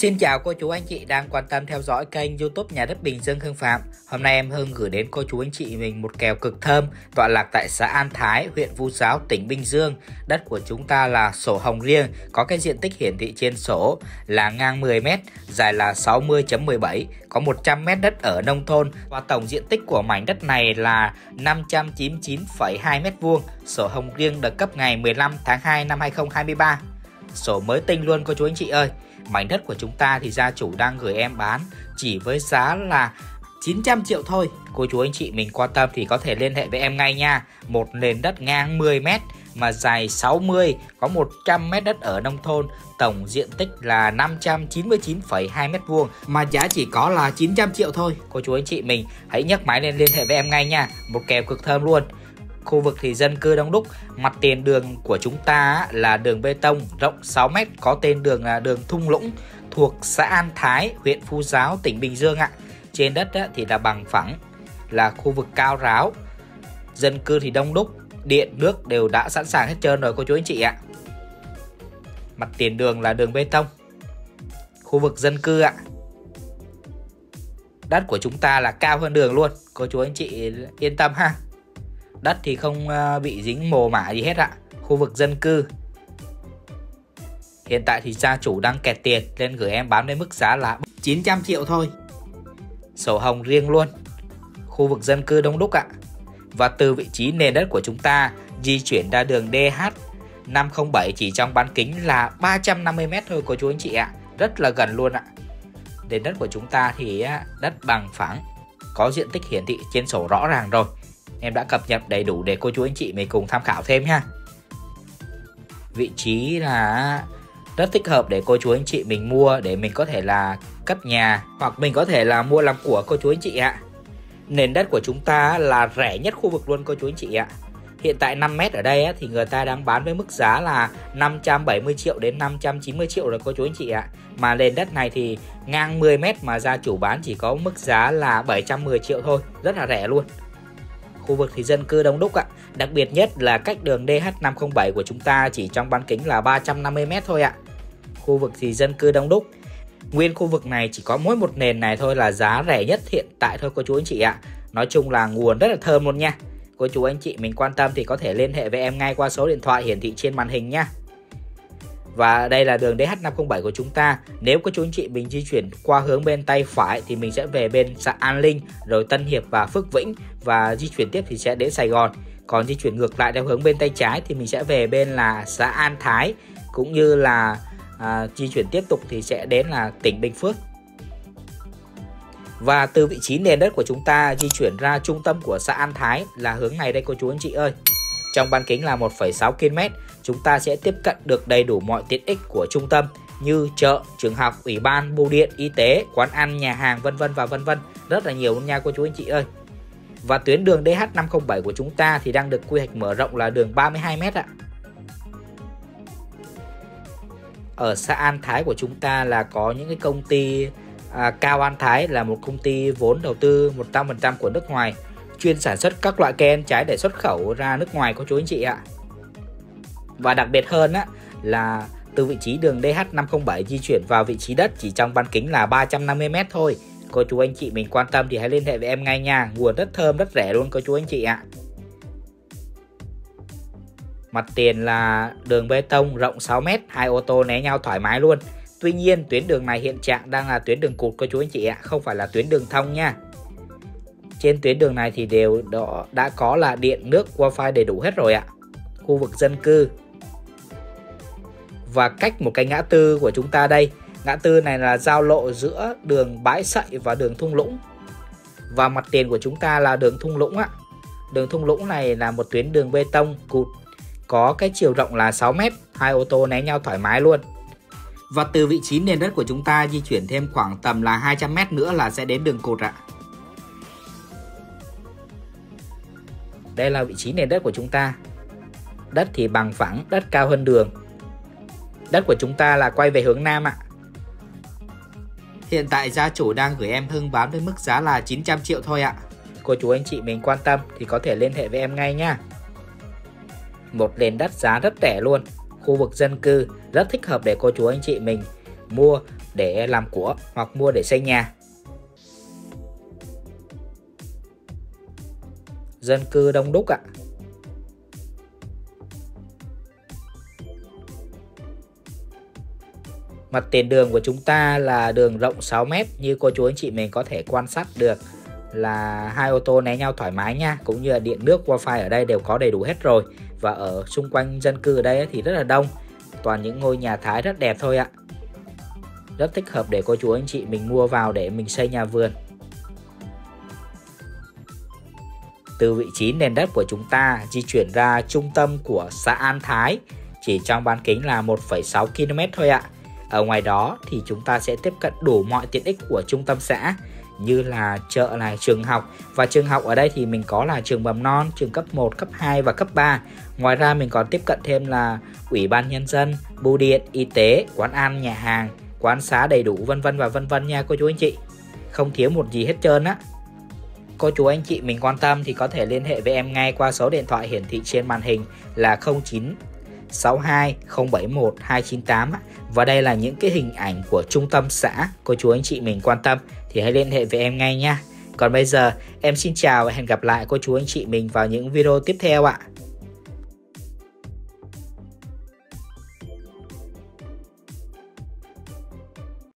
Xin chào cô chú anh chị đang quan tâm theo dõi kênh youtube Nhà đất Bình Dương Hưng Phạm. Hôm nay em Hưng gửi đến cô chú anh chị mình một kèo cực thơm tọa lạc tại xã An Thái, huyện Vu Giáo, tỉnh Bình Dương. Đất của chúng ta là sổ hồng riêng, có cái diện tích hiển thị trên sổ là ngang 10m, dài là 60.17 Có 100m đất ở nông thôn và tổng diện tích của mảnh đất này là 599,2m2 Sổ hồng riêng được cấp ngày 15 tháng 2 năm 2023 Sổ mới tinh luôn cô chú anh chị ơi Mảnh đất của chúng ta thì gia chủ đang gửi em bán chỉ với giá là 900 triệu thôi. Cô chú anh chị mình quan tâm thì có thể liên hệ với em ngay nha. Một nền đất ngang 10 m mà dài 60, có 100 m đất ở nông thôn, tổng diện tích là 599,2 m2 mà giá chỉ có là 900 triệu thôi. Cô chú anh chị mình hãy nhấc máy lên liên hệ với em ngay nha. Một kèo cực thơm luôn. Khu vực thì dân cư đông đúc, mặt tiền đường của chúng ta là đường bê tông rộng 6m, có tên đường là đường Thung Lũng thuộc xã An Thái, huyện Phú Giáo, tỉnh Bình Dương ạ. Trên đất thì là bằng phẳng, là khu vực cao ráo. Dân cư thì đông đúc, điện, nước đều đã sẵn sàng hết trơn rồi cô chú anh chị ạ. Mặt tiền đường là đường bê tông. Khu vực dân cư ạ. Đất của chúng ta là cao hơn đường luôn, cô chú anh chị yên tâm ha. Đất thì không ờ, bị dính mồ mả gì hết ạ. Khu vực dân cư. Hiện tại thì gia chủ đang kẹt tiền nên gửi em bán với mức giá là 900 triệu thôi. Sổ hồng riêng luôn. Khu vực dân cư đông đúc ạ. Và từ vị trí nền đất của chúng ta di chuyển ra đường DH 507 chỉ trong bán kính là 350m thôi cô chú anh chị ạ. Rất là gần luôn ạ. Nền đất của chúng ta thì đất bằng phẳng, có diện tích hiển thị trên sổ rõ ràng rồi em đã cập nhật đầy đủ để cô chú anh chị mình cùng tham khảo thêm nha vị trí là rất thích hợp để cô chú anh chị mình mua để mình có thể là cất nhà hoặc mình có thể là mua làm của cô chú anh chị ạ. Nền đất của chúng ta là rẻ nhất khu vực luôn cô chú anh chị ạ. Hiện tại 5 mét ở đây thì người ta đang bán với mức giá là 570 triệu đến 590 triệu rồi cô chú anh chị ạ. Mà nền đất này thì ngang 10 mét mà gia chủ bán chỉ có mức giá là 710 triệu thôi, rất là rẻ luôn khu vực thì dân cư đông đúc ạ. Đặc biệt nhất là cách đường DH507 của chúng ta chỉ trong bán kính là 350m thôi ạ. Khu vực thì dân cư đông đúc. Nguyên khu vực này chỉ có mỗi một nền này thôi là giá rẻ nhất hiện tại thôi, cô chú anh chị ạ. Nói chung là nguồn rất là thơm luôn nha. Cô chú anh chị mình quan tâm thì có thể liên hệ với em ngay qua số điện thoại hiển thị trên màn hình nha. Và đây là đường DH507 của chúng ta. Nếu có chú anh chị mình di chuyển qua hướng bên tay phải thì mình sẽ về bên xã An Linh, rồi Tân Hiệp và Phước Vĩnh và di chuyển tiếp thì sẽ đến Sài Gòn. Còn di chuyển ngược lại theo hướng bên tay trái thì mình sẽ về bên là xã An Thái cũng như là à, di chuyển tiếp tục thì sẽ đến là tỉnh Bình Phước. Và từ vị trí nền đất của chúng ta di chuyển ra trung tâm của xã An Thái là hướng này đây cô chú anh chị ơi. Trong bán kính là 1,6 km, chúng ta sẽ tiếp cận được đầy đủ mọi tiện ích của trung tâm như chợ, trường học, ủy ban, bưu điện, y tế, quán ăn, nhà hàng vân vân và vân vân. Rất là nhiều nha cô chú anh chị ơi. Và tuyến đường DH507 của chúng ta thì đang được quy hoạch mở rộng là đường 32m ạ. Ở xã An Thái của chúng ta là có những cái công ty à, Cao An Thái là một công ty vốn đầu tư 100% của nước ngoài chuyên sản xuất các loại cây trái để xuất khẩu ra nước ngoài cô chú anh chị ạ. Và đặc biệt hơn á là từ vị trí đường DH507 di chuyển vào vị trí đất chỉ trong bán kính là 350m thôi. Cô chú anh chị mình quan tâm thì hãy liên hệ với em ngay nha. Nguồn rất thơm, rất rẻ luôn cô chú anh chị ạ. Mặt tiền là đường bê tông rộng 6m, hai ô tô né nhau thoải mái luôn. Tuy nhiên tuyến đường này hiện trạng đang là tuyến đường cụt cô chú anh chị ạ, không phải là tuyến đường thông nha. Trên tuyến đường này thì đều đã có là điện, nước, wifi đầy đủ hết rồi ạ. Khu vực dân cư. Và cách một cái ngã tư của chúng ta đây. Ngã tư này là giao lộ giữa đường Bãi Sậy và đường Thung Lũng. Và mặt tiền của chúng ta là đường Thung Lũng ạ. Đường Thung Lũng này là một tuyến đường bê tông cụt có cái chiều rộng là 6 m, hai ô tô né nhau thoải mái luôn. Và từ vị trí nền đất của chúng ta di chuyển thêm khoảng tầm là 200 m nữa là sẽ đến đường cột ạ. Đây là vị trí nền đất của chúng ta. Đất thì bằng phẳng, đất cao hơn đường. Đất của chúng ta là quay về hướng Nam ạ. Hiện tại gia chủ đang gửi em Hưng bán với mức giá là 900 triệu thôi ạ. Cô chú anh chị mình quan tâm thì có thể liên hệ với em ngay nha. Một nền đất giá rất rẻ luôn. Khu vực dân cư rất thích hợp để cô chú anh chị mình mua để làm của hoặc mua để xây nhà. Dân cư đông đúc ạ. Mặt tiền đường của chúng ta là đường rộng 6m như cô chú anh chị mình có thể quan sát được là hai ô tô né nhau thoải mái nha cũng như là điện nước wifi ở đây đều có đầy đủ hết rồi. Và ở xung quanh dân cư ở đây thì rất là đông toàn những ngôi nhà thái rất đẹp thôi ạ. Rất thích hợp để cô chú anh chị mình mua vào để mình xây nhà vườn. Từ vị trí nền đất của chúng ta di chuyển ra trung tâm của xã An Thái chỉ trong bán kính là 1,6 km thôi ạ. Ở ngoài đó thì chúng ta sẽ tiếp cận đủ mọi tiện ích của trung tâm xã như là chợ này, trường học và trường học ở đây thì mình có là trường mầm non, trường cấp 1, cấp 2 và cấp 3. Ngoài ra mình còn tiếp cận thêm là ủy ban nhân dân, bưu điện, y tế, quán ăn, nhà hàng, quán xá đầy đủ vân vân và vân vân nha cô chú anh chị. Không thiếu một gì hết trơn á. Cô chú anh chị mình quan tâm thì có thể liên hệ với em ngay qua số điện thoại hiển thị trên màn hình là 09 62 071 298 và đây là những cái hình ảnh của trung tâm xã cô chú anh chị mình quan tâm thì hãy liên hệ với em ngay nha. Còn bây giờ, em xin chào và hẹn gặp lại cô chú anh chị mình vào những video tiếp theo ạ.